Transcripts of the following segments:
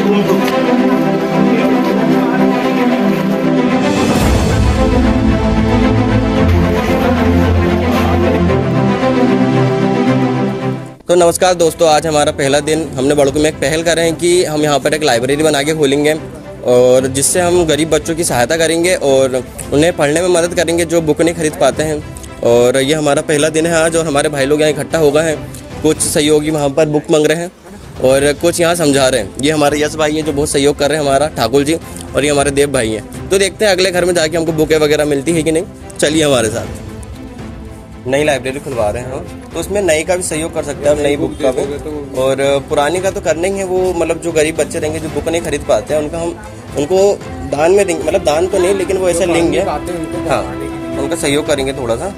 घूम घूम तो नमस्कार दोस्तों, आज हमारा पहला दिन। हमने बड़कों में एक पहल कर रहे हैं कि हम यहाँ पर एक लाइब्रेरी बना के खोलेंगे और जिससे हम गरीब बच्चों की सहायता करेंगे और उन्हें पढ़ने में मदद करेंगे जो बुक नहीं खरीद पाते हैं। और ये हमारा पहला दिन है आज और हमारे भाई लोग यहाँ इकट्ठा हो गए हैं। कुछ सहयोगी वहाँ पर बुक मांग रहे हैं और कुछ यहाँ समझा रहे हैं। ये हमारे यश भाई हैं जो बहुत सहयोग कर रहे हैं हमारा ठाकुर जी और ये हमारे देव भाई हैं। तो देखते हैं अगले घर में जाके हमको बुकें वगैरह मिलती है कि नहीं। चलिए हमारे साथ। नई लाइब्रेरी खुलवा रहे हैं हम। तो उसमें नई का भी सहयोग कर सकते हैं हम नई बुक का भी। और पुरानी का तो करना ही है वो मतलब जो गरीब बच्चे रहेंगे जो बुक नहीं खरीद पाते हैं उनका हम उनको दान में देंगे मतलब दान तो नहीं लेकिन वो ऐसा लेंगे। हाँ उनका सहयोग करेंगे थोड़ा सा।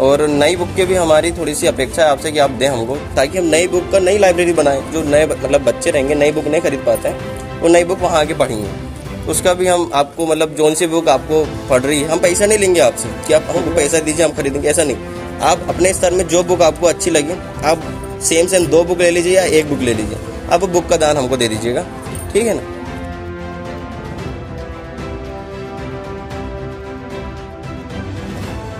और नई बुक की भी हमारी थोड़ी सी अपेक्षा है आपसे कि आप दें हमको, ताकि हम नई बुक का नई लाइब्रेरी बनाएँ, जो नए मतलब बच्चे रहेंगे, नई बुक नहीं खरीद पाते हैं, वो नई बुक वहाँ आके पढ़ेंगे। उसका भी हम आपको मतलब जौन सी बुक आपको पढ़ रही है, हम पैसा नहीं लेंगे आपसे, कि आप हमको पैसा दीजिए, हम खरीदेंगे, ऐसा नहीं। आप अपने स्तर में जो बुक आपको अच्छी लगे, आप सेम सेम दो बुक ले लीजिए या एक बुक ले लीजिए, आप बुक का दान हमको दे दीजिएगा, ठीक है ना?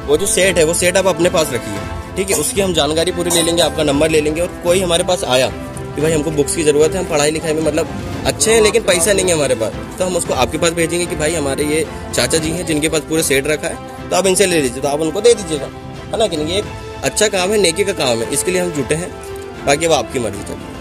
वो जो सेट है, वो सेट आप अपने पास रखिए। ठीक है, उसकी हम जानकारी पूरी ले लेंगे, आपका नंबर ले लेंगे और कोई हमारे पास आया कि भाई हमको बुक्स की ज़रूरत है, हम पढ़ाई लिखाई में मतलब अच्छे हैं, लेकिन पैसा नहीं है हमारे पास तो हम उसको आपके पास भेजेंगे कि भाई हमारे ये चाचा जी हैं, जिनके पास पूरे सेट रखा है तो आप इनसे ले लीजिए तो आप उनको दे दीजिएगा। है ना कि ये एक अच्छा काम है, नेकी का काम है, इसके लिए हम जुटे हैं, बाकी वो आपकी मर्ज़ी चलिए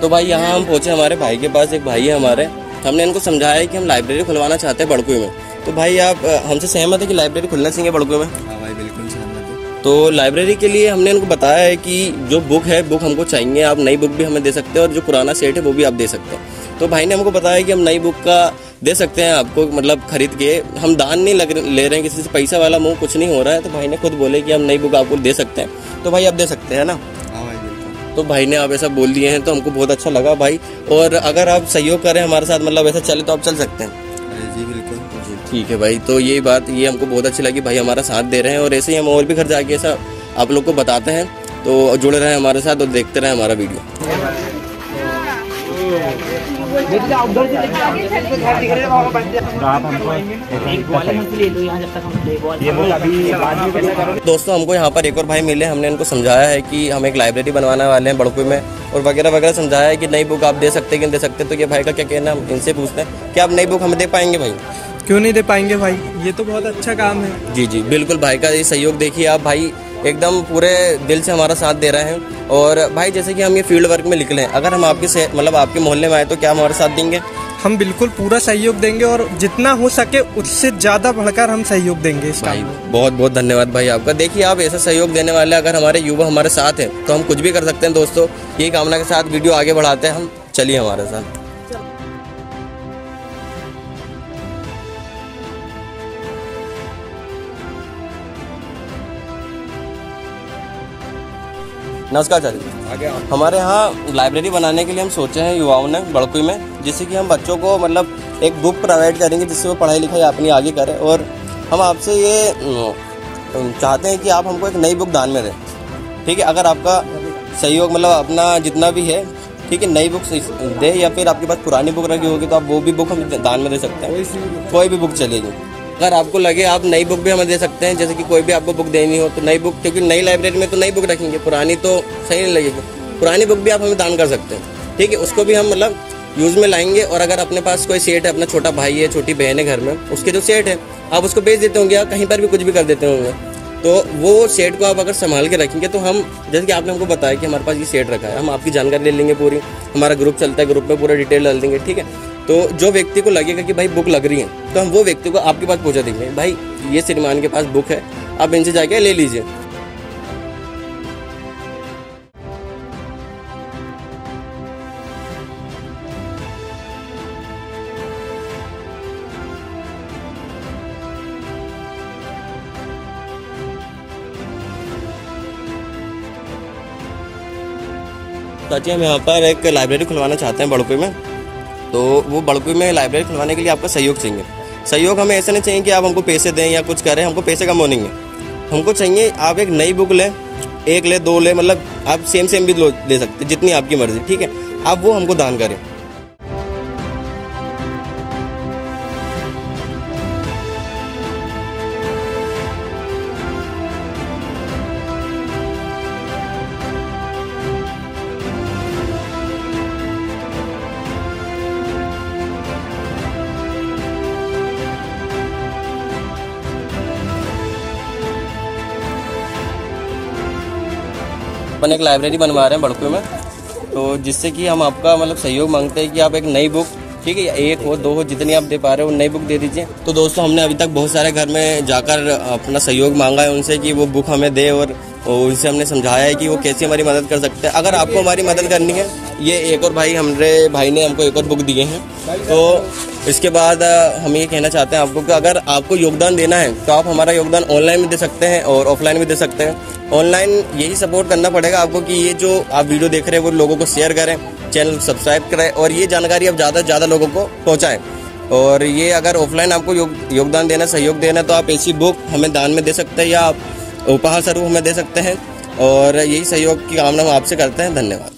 तो भाई यहाँ हम पहुँचे हमारे भाई के पास एक भाई है हमारे। हमने इनको समझाया है कि हम लाइब्रेरी खुलवाना चाहते हैं बड़कुई में। तो भाई आप हमसे सहमत है कि लाइब्रेरी खुलना चाहिए बड़कुई में? हाँ भाई बिल्कुल सहमत है। तो लाइब्रेरी के लिए हमने इनको बताया है कि जो बुक है बुक हमको चाहिए आप नई बुक भी हमें दे सकते हैं और जो पुराना सेट है वो भी आप दे सकते हैं। तो भाई ने हमको बताया कि हम नई बुक का दे सकते हैं आपको मतलब खरीद के। हम दान नहीं लग ले रहे हैं किसी से पैसा वाला मुँह कुछ नहीं हो रहा है तो भाई ने खुद बोले कि हम नई बुक आपको दे सकते हैं। तो भाई आप दे सकते हैं ना? तो भाई ने आप ऐसा बोल दिए हैं तो हमको बहुत अच्छा लगा भाई। और अगर आप सहयोग करें हमारे साथ मतलब ऐसा चले तो आप चल सकते हैं। जी बिल्कुल। जी ठीक है भाई। तो ये बात ये हमको बहुत अच्छी लगी। भाई हमारा साथ दे रहे हैं और ऐसे ही हम और भी घर जाके ऐसा आप लोग को बताते हैं। तो जुड़े रहें हमारे साथ और देखते रहें हमारा वीडियो। दोस्तों हमको यहाँ पर एक और भाई मिले हमने उनको समझाया है कि हम एक लाइब्रेरी बनवाने वाले हैं बड़कुई में और वगैरह वगैरह समझाया है कि नई बुक आप दे सकते हैं कि नहीं दे सकते तो ये भाई का क्या कहना है? हम इनसे पूछते हैं कि आप नई बुक हमें दे पाएँगे भाई? क्यों नहीं दे पाएँगे भाई? ये तो बहुत अच्छा काम है। जी जी बिल्कुल भाई का ये सहयोग देखिए आप भाई। एकदम पूरे दिल से हमारा साथ दे रहे हैं। और भाई जैसे कि हम ये फ़ील्ड वर्क में निकले हैं अगर हम आपके से मतलब आपके मोहल्ले में आए तो क्या हमारे साथ देंगे? हम बिल्कुल पूरा सहयोग देंगे और जितना हो सके उससे ज़्यादा बढ़कर हम सहयोग देंगे इस भाई बहुत बहुत धन्यवाद भाई आपका। देखिए आप ऐसा सहयोग देने वाले अगर हमारे युवा हमारे साथ हैं तो हम कुछ भी कर सकते हैं दोस्तों। यही कामना के साथ वीडियो आगे बढ़ाते हैं हम। चलिए हमारे साथ। नमस्कार जी। हमारे यहाँ लाइब्रेरी बनाने के लिए हम सोचे हैं युवाओं ने बड़कुई में जिससे कि हम बच्चों को मतलब एक बुक प्रोवाइड करेंगे जिससे वो पढ़ाई लिखाई अपनी आगे करें। और हम आपसे ये चाहते हैं कि आप हमको एक नई बुक दान में दें। ठीक है अगर आपका सहयोग मतलब अपना जितना भी है ठीक है नई बुक दे या फिर आपके पास पुरानी बुक रखी होगी तो आप वो भी बुक हम दान में दे सकते हैं। कोई भी बुक चलेगी। अगर आपको लगे आप नई बुक भी हमें दे सकते हैं, जैसे कि कोई भी आपको बुक देनी हो तो नई बुक क्योंकि नई लाइब्रेरी में तो नई बुक रखेंगे, पुरानी तो सही नहीं लगेगी। पुरानी बुक भी आप हमें दान कर सकते हैं। ठीक है, उसको भी हम मतलब यूज़ में लाएँगे, और अगर अपने पास कोई सेट है, अपना छोटा भाई है, छोटी बहन है घर में, उसके जो सेट है, आप उसको बेच देते होंगे या कहीं पर भी कुछ भी कर देते होंगे तो वो सेट को आप अगर संभाल के रखेंगे तो हम, जैसे कि आपने हमको बताया कि हमारे पास ये सेट रखा है, हम आपकी जानकारी ले लेंगे पूरी, हमारा ग्रुप चलता है ग्रुप में पूरा डिटेल डाल देंगे, ठीक है? तो जो व्यक्ति को लगेगा कि भाई बुक लग रही है तो हम वो व्यक्ति को आपके पास पहुँचा देंगे। भाई, ये श्रीमान के पास बुक है, आप इनसे जाके ले लीजिए। चाची हम यहाँ पर एक लाइब्रेरी खुलवाना चाहते हैं बड़कुई में। तो वो बड़कुई में लाइब्रेरी खुलवाने के लिए आपका सहयोग चाहिए। सहयोग हमें ऐसे नहीं चाहिए कि आप हमको पैसे दें या कुछ करें, हमको पैसे कम होने हमको चाहिए आप एक नई बुक लें, एक ले, दो ले मतलब आप सेम सेम भी लो- ले सकते जितनी आपकी मर्ज़ी, ठीक है? आप वो हमको दान करें। अपन एक लाइब्रेरी बनवा रहे हैं बड़कुए में। तो जिससे कि हम आपका मतलब सहयोग मांगते हैं कि आप एक नई बुक ठीक है एक हो, दो हो, जितनी आप दे पा रहे हो, नई बुक दे दीजिए। तो दोस्तों, हमने अभी तक बहुत सारे घर में जाकर अपना सहयोग मांगा है उनसे कि वो बुक हमें दे और और उनसे हमने समझाया है कि वो कैसे हमारी मदद कर सकते हैं। अगर आपको हमारी मदद करनी है ये एक और भाई हमारे भाई ने हमको एक और बुक दिए हैं। तो इसके बाद हम ये कहना चाहते हैं आपको कि अगर आपको योगदान देना है तो आप हमारा योगदान ऑनलाइन भी दे सकते हैं और ऑफलाइन भी दे सकते हैं। ऑनलाइन यही सपोर्ट करना पड़ेगा आपको कि ये जो आप वीडियो देख रहे हैं वो लोगों को शेयर करें चैनल सब्सक्राइब करें और ये जानकारी आप ज़्यादा से ज़्यादा लोगों को पहुँचाएँ। और ये अगर ऑफलाइन आपको योग, योगदान देना सहयोग देना तो आप ऐसी बुक हमें दान में दे सकते हैं या आप उपहार स्वरूप हमें दे सकते हैं और यही सहयोग की कामना हम आपसे करते हैं। धन्यवाद।